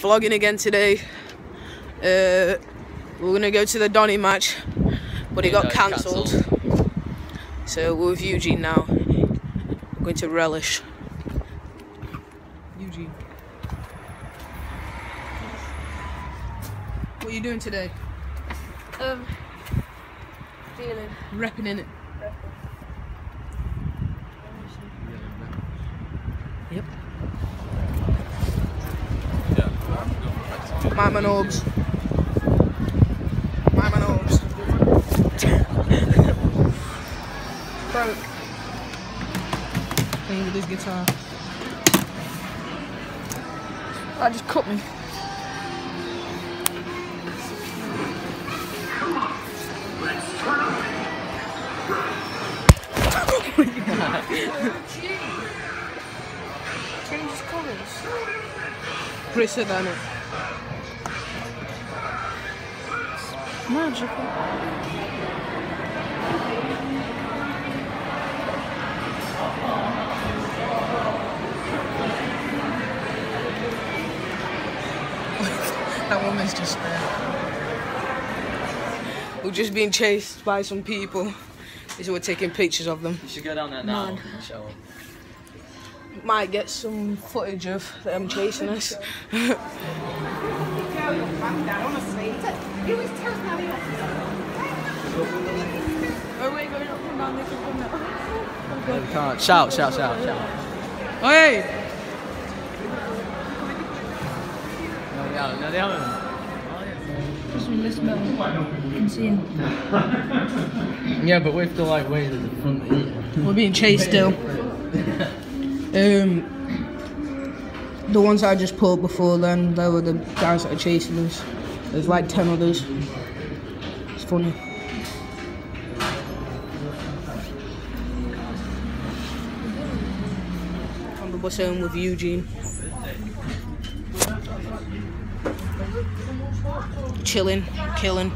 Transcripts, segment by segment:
vlogging again today. Uh, we're gonna go to the Donny match, but it Yeah, got cancelled. cancelled. So we're with Eugene now. We're going to relish. Eugene. What are you doing today? Um, feeling. Repping in it. My man Orbs. My man Broke. Playing with his guitar. That just cut me. Changes colours. Chris said that, Magical. That woman's just there. We're just being chased by some people. So we're taking pictures of them. You should go down there now Man. and show them. Might get some footage of them chasing us. Oh wait, going up down, they can come now. You can't. Shout, shout, shout, shout. Hey! No, yeah, no, they haven't. Just from this middle, you can see him. Yeah, but we have to like wait at the front here. We're being chased still. Um, the ones I just pulled before then, they were the guys that are chasing us. There's like 10 of others. It's funny. On the bus home with Eugene. Chilling, killing.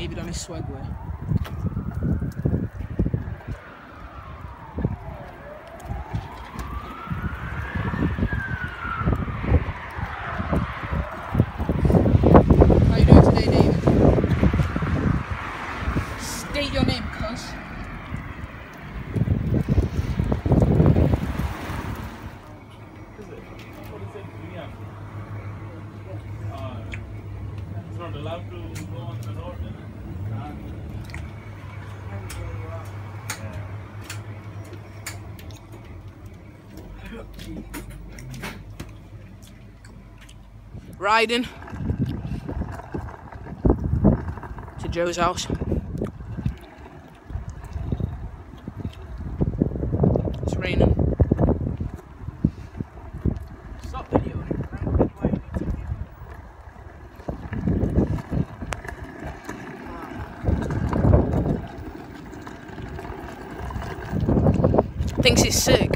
David on his swegway. How you doing today, David? State your name, cuz. not allowed to go on the road. Riding to Joe's house. It's raining. Thinks he's sick.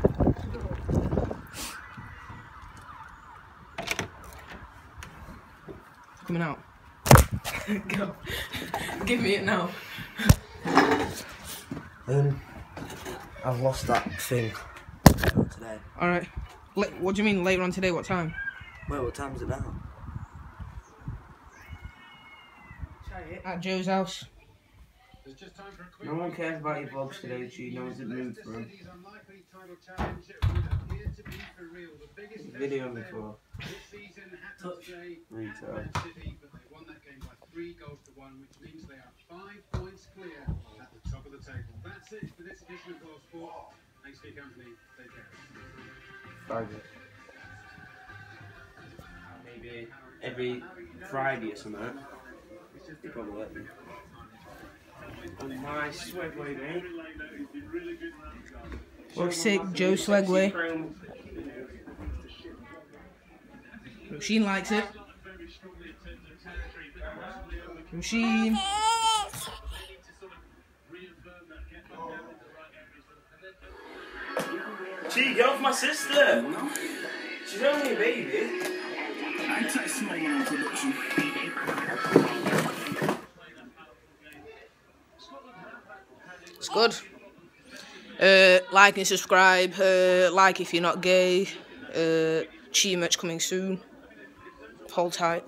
Coming out. Go. Give me it now. Um, I've lost that thing today. Alright. La- what do you mean later on today? What time? Wait, what time is it now? At Joe's house. No one cares about your vlogs today, G. No one's in the mood for them. Video me for retard. won that game by three goals to one, which means they are five points clear at the top of the table. That's it for this edition of Goal Sport. Thanks for your company. Take care. Friday. Uh, maybe every Friday or something. You probably let me. On my Swegway, mate. We're sick, Joe Swegway. Machine likes it. Machine. Gee, get off my sister! She's only a baby. It's good. Uh, like and subscribe. Uh, like if you're not gay. Uh, Chii merch coming soon. Hold tight.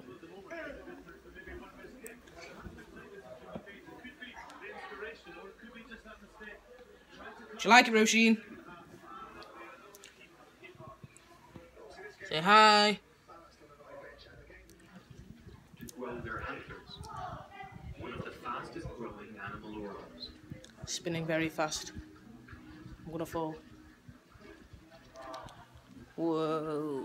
Do you like it, Roisin? Say hi. One of the fastest growing. Spinning very fast. I'm gonna fall. Whoa.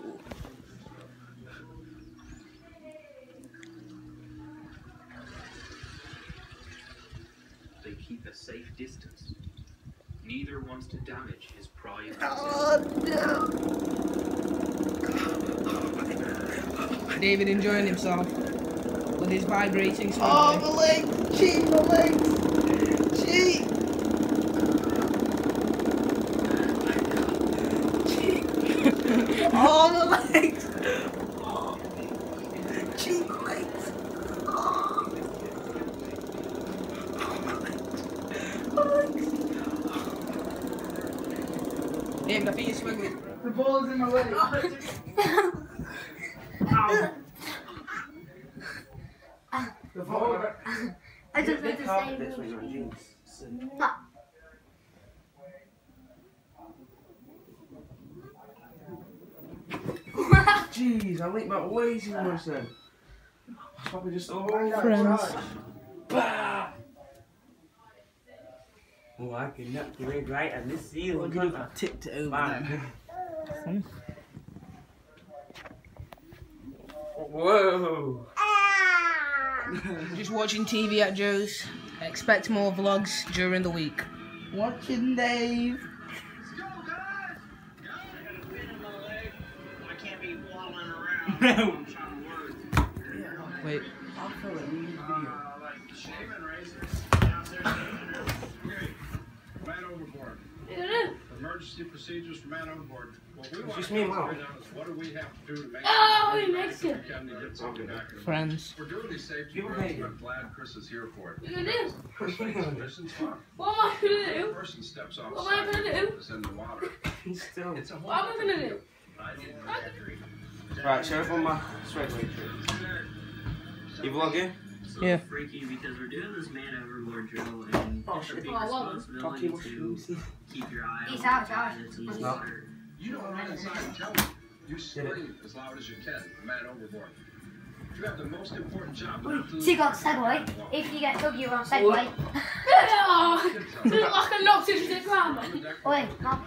They keep a safe distance. Neither wants to damage his prize. Oh, David enjoying himself with his vibrating Oh, swing. my leg! Cheat, my legs! Cheat! Oh, my legs! Oh. Cheat, my legs! Oh. David, I think you're swiggling. The ball's in my leg. The ball. I just Big have to carpet say bits when you're on jeans. no. Jeez, I licked my way too much then. Probably just all Friends. Bah! Oh, I can knock you in right on this ceiling. can't I? tipped it over Bang. Whoa! Just watching TV at Joe's. Expect more vlogs during the week. Watching Dave. I can't be waddling around. I'm trying to overboard. Emergency procedures for man overboard. What we want to me and figure out is what do we have to do to make Oh, sure he that makes it. we can get something back in Friends. We're doing these safety Give him drills, a and I'm glad Chris is here for it. What are you gonna do? Fun. What am I gonna do? person steps off What am I gonna do? is in the water. He's still. It's a whole What am I gonna do? I didn't Right, show everyone my sweat weight trick. You vlogging? So Yeah. freaky because we're doing this man overboard drill and Oh, it's a shit. big Oh, I responsibility Talkie, to keep your eye He's on out, the Josh. guy that's in the No. water. You don't run inside and tell them. You scream as loud as you can. A man overboard. You have the most important job. not to- So you got Segway. If you get dug, you're on Segway. Look like a knocked into the ground. Wait, no.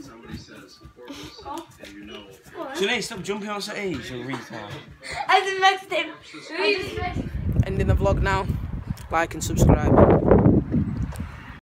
Somebody says porpoise, and you know. Janae, stop jumping on stage, you retard. I just mixed him. I just mixed Ending the vlog now. Like and subscribe.